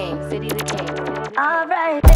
king, city the king. All right.